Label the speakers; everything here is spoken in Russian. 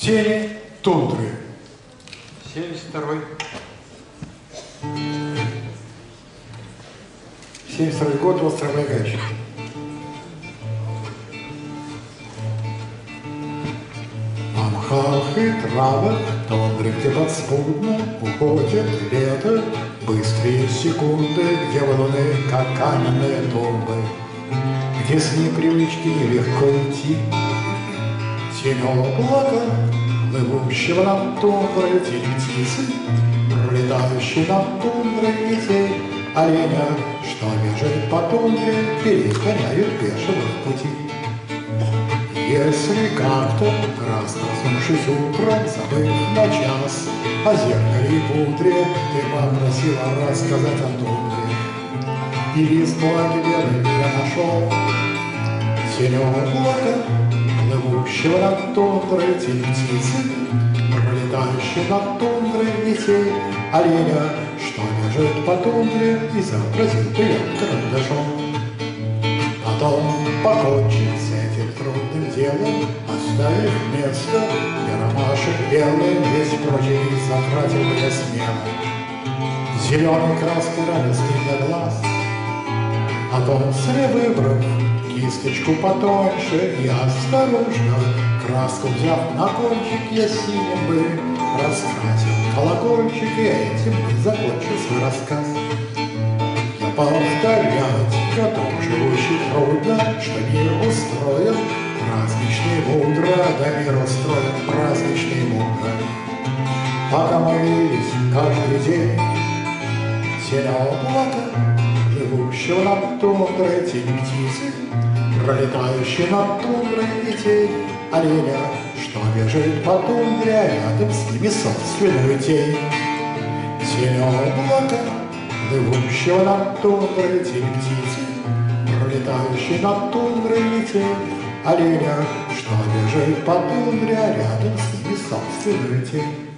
Speaker 1: Тени тундры.
Speaker 2: 72-й.
Speaker 1: 72 год, остров Байгач. Мхах и травах тундры, где подспудно уходит лето, Быстрые секунды, где валуны, как каменные тумбы, Где с непривычки нелегко идти. Тень облака, плывущего над тундрой тень птицы, Пролетающий над тундрой летей, Оленя, что бежит по тундре, Перегоняют пешего пути. Если как-то, раз проснувшись утром, забыв на час О зеркале и пудре, ты попросила рассказать о тундре. И лист белый я нашел, Тень облака, плывущего над тундрой тень птицы, Пролетающий над тундрой детей, Оленя, что бежит по тундре И заотразил ее карандашом. Потом покончить с этим трудным делом, Оставив место, где ромашек белый Весь прочий затратил я смело. Зеленой краской радостный для глаз, А после выбрав кисточку потоньше И осторожно краску взяв на кончик Я синим бы раскрасил колокольчик И этим закончил свой рассказ. Я повторять готов живущий трудно, Что мир устроен праздничный мудро, Да мир устроен праздничный мудро. Пока молились каждый день, Тень облака, плывущего над тундрой тень птицы, Пролетающий над тундрой летей, Оленя, что бежит по тундре, а Рядом с ними собственную тень. Тень облака, плывущего над тундрой тень птицы, Пролетающий над тундрой летей, Оленя, что бежит по тундре, а Рядом с ними собственную тень.